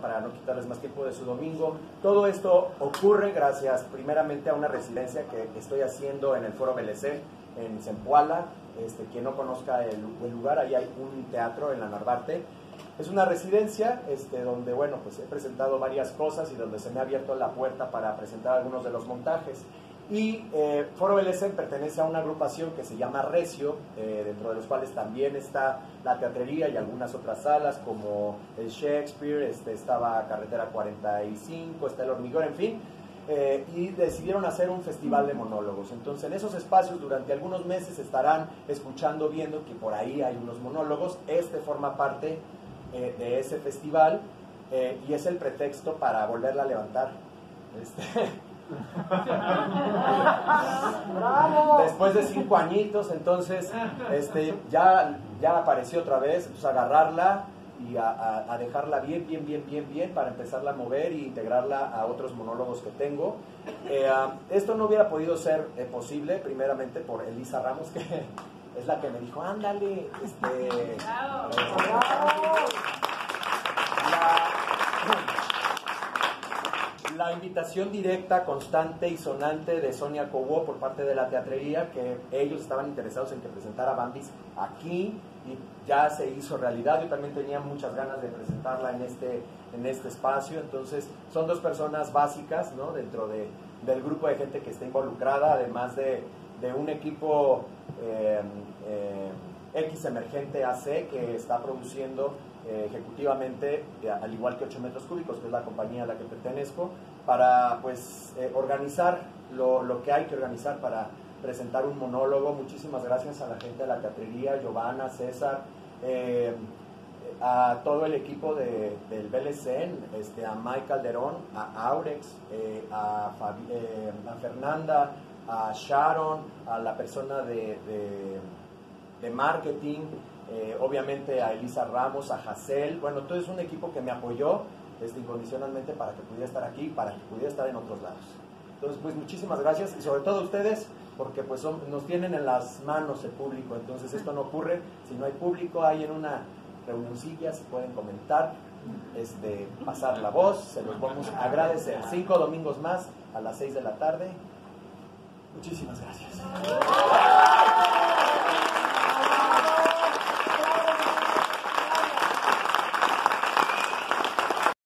para no quitarles más tiempo de su domingo. Todo esto ocurre gracias primeramente a una residencia que estoy haciendo en el Foro BLC en Zempoala. Este, quien no conozca el, lugar, ahí hay un teatro en la Narvarte. Es una residencia este, donde, bueno, pues he presentado varias cosas y donde se me ha abierto la puerta para presentar algunos de los montajes. Y eh, Foro BLC pertenece a una agrupación que se llama Recio, eh, dentro de los cuales también está la teatrería y algunas otras salas como el Shakespeare, este, estaba Carretera 45, está el Hormigón, en fin. Eh, y decidieron hacer un festival de monólogos. Entonces, en esos espacios, durante algunos meses estarán escuchando, viendo que por ahí hay unos monólogos. Este forma parte de ese festival y es el pretexto para volverla a levantar. Este, Después de cinco añitos, entonces este, ya, ya apareció otra vez, pues agarrarla y a, dejarla bien, bien, bien, bien, bien para empezarla a mover e integrarla a otros monólogos que tengo. Eh, esto no hubiera podido ser eh, posible, primeramente por Elisa Ramos, que es la que me dijo, ándale, este, la invitación directa, constante y sonante de Sonia Cobo por parte de la teatrería, que ellos estaban interesados en que presentara Bambis aquí y ya se hizo realidad. Yo también tenía muchas ganas de presentarla en este, en este espacio. Entonces, son dos personas básicas ¿no? dentro de, del grupo de gente que está involucrada, además de, de un equipo eh, eh, X Emergente AC que está produciendo eh, ejecutivamente, eh, al igual que 8 metros cúbicos, que es la compañía a la que pertenezco, para pues eh, organizar lo, lo, que hay que organizar para presentar un monólogo. Muchísimas gracias a la gente de la teatrería, Giovanna, César, a todo el equipo de, del BLCN, este, a Mike Calderón, a Aurex, a, a, Fernanda, a Sharon, a la persona de marketing, eh, obviamente a Elisa Ramos, a Hassel, bueno, todo es un equipo que me apoyó este, incondicionalmente para que pudiera estar aquí, para que pudiera estar en otros lados. Entonces, pues muchísimas gracias y sobre todo a ustedes, porque pues nos tienen en las manos el público, entonces esto no ocurre si no hay público, hay en una reunioncilla, si pueden comentar, este, pasar la voz, se los vamos a agradecer. Cinco domingos más a las seis de la tarde. Muchísimas gracias.